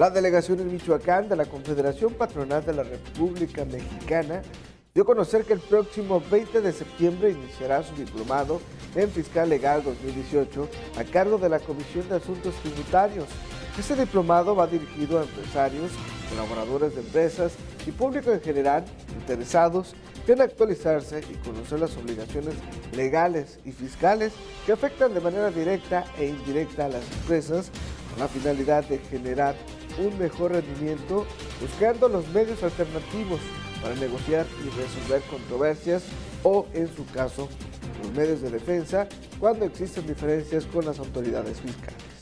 La delegación en Michoacán de la Confederación Patronal de la República Mexicana dio a conocer que el próximo 20 de septiembre iniciará su diplomado en Fiscal Legal 2018 a cargo de la Comisión de Asuntos Tributarios. Este diplomado va dirigido a empresarios, colaboradores de empresas y público en general interesados en actualizarse y conocer las obligaciones legales y fiscales que afectan de manera directa e indirecta a las empresas con la finalidad de generar un mejor rendimiento buscando los medios alternativos para negociar y resolver controversias o, en su caso, los medios de defensa cuando existen diferencias con las autoridades fiscales.